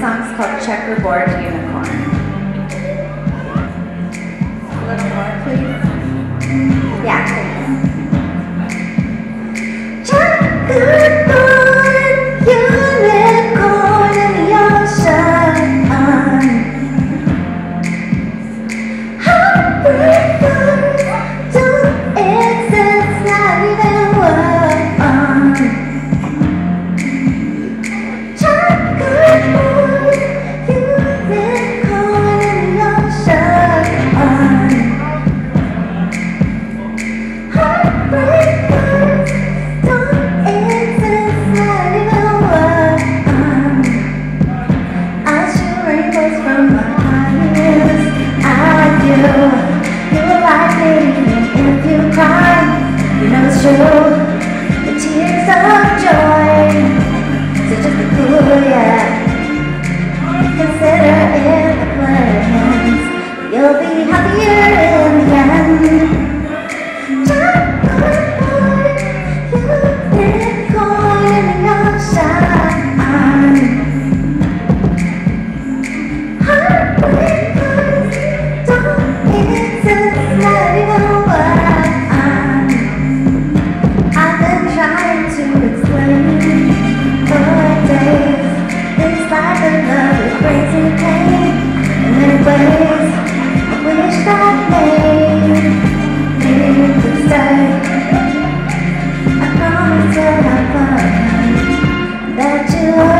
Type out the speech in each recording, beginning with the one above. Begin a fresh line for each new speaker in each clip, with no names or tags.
song's called Checkerboard Unicorn. A little more, please. Yeah.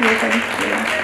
You 了